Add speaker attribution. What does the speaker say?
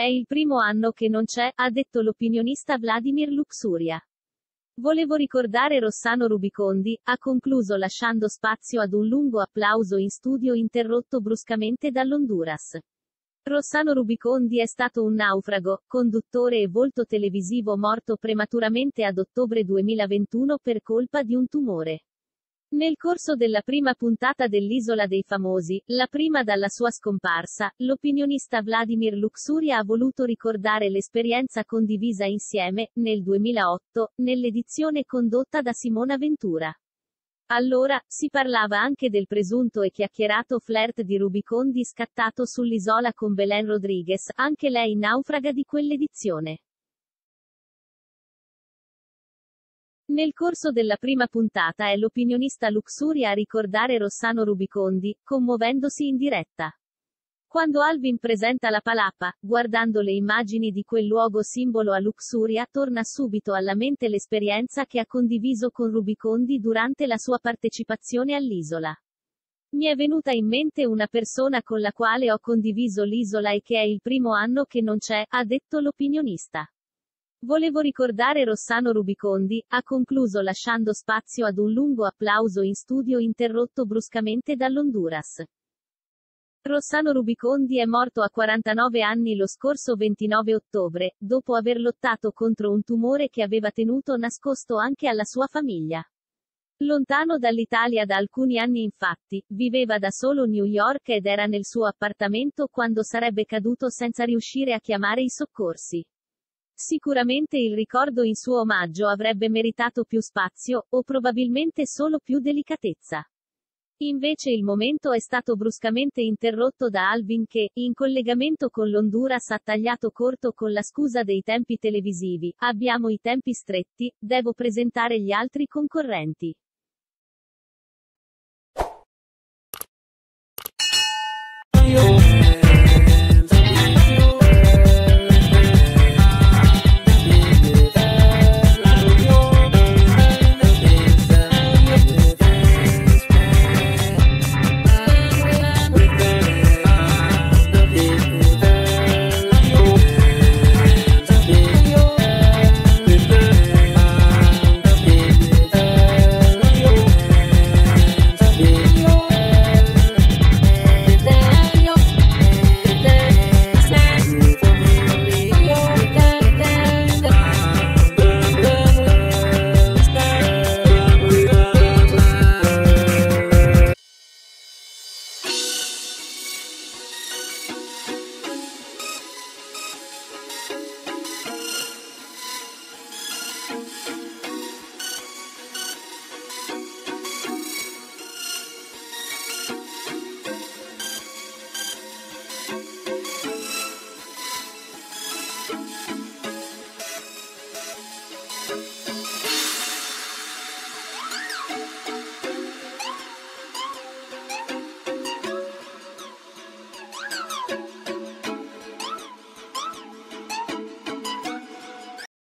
Speaker 1: È il primo anno che non c'è, ha detto l'opinionista Vladimir Luxuria. Volevo ricordare Rossano Rubicondi, ha concluso lasciando spazio ad un lungo applauso in studio interrotto bruscamente dall'Honduras. Rossano Rubicondi è stato un naufrago, conduttore e volto televisivo morto prematuramente ad ottobre 2021 per colpa di un tumore. Nel corso della prima puntata dell'Isola dei Famosi, la prima dalla sua scomparsa, l'opinionista Vladimir Luxuria ha voluto ricordare l'esperienza condivisa insieme, nel 2008, nell'edizione condotta da Simona Ventura. Allora, si parlava anche del presunto e chiacchierato flirt di Rubicondi scattato sull'isola con Belen Rodriguez, anche lei naufraga di quell'edizione. Nel corso della prima puntata è l'opinionista Luxuria a ricordare Rossano Rubicondi, commuovendosi in diretta. Quando Alvin presenta la palapa, guardando le immagini di quel luogo simbolo a Luxuria, torna subito alla mente l'esperienza che ha condiviso con Rubicondi durante la sua partecipazione all'isola. Mi è venuta in mente una persona con la quale ho condiviso l'isola e che è il primo anno che non c'è, ha detto l'opinionista. Volevo ricordare Rossano Rubicondi, ha concluso lasciando spazio ad un lungo applauso in studio interrotto bruscamente dall'Honduras. Rossano Rubicondi è morto a 49 anni lo scorso 29 ottobre, dopo aver lottato contro un tumore che aveva tenuto nascosto anche alla sua famiglia. Lontano dall'Italia da alcuni anni infatti, viveva da solo New York ed era nel suo appartamento quando sarebbe caduto senza riuscire a chiamare i soccorsi. Sicuramente il ricordo in suo omaggio avrebbe meritato più spazio, o probabilmente solo più delicatezza. Invece il momento è stato bruscamente interrotto da Alvin che, in collegamento con l'Honduras ha tagliato corto con la scusa dei tempi televisivi, abbiamo i tempi stretti, devo presentare gli altri concorrenti.